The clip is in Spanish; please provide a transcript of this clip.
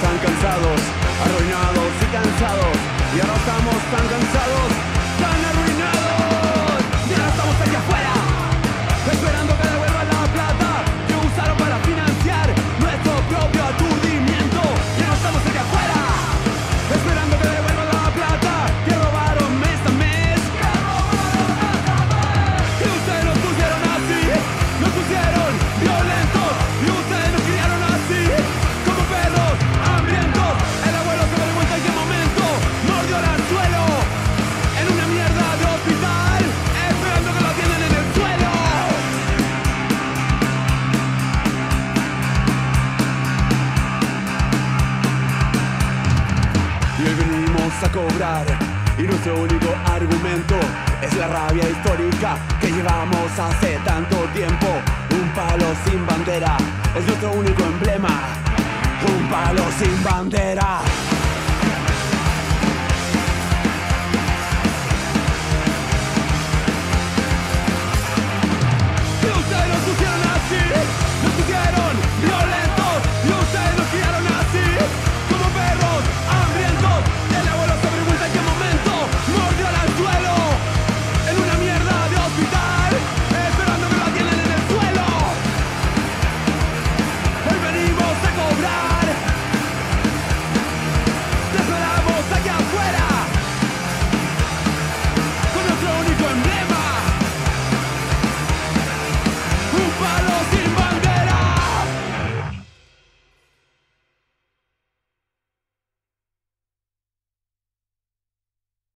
cansados, arruinados y cansados. Y ahora estamos tan cansados, a cobrar y nuestro único argumento es la rabia histórica que llevamos hace tanto tiempo. Un palo sin bandera es nuestro único emblema. Un palo sin bandera.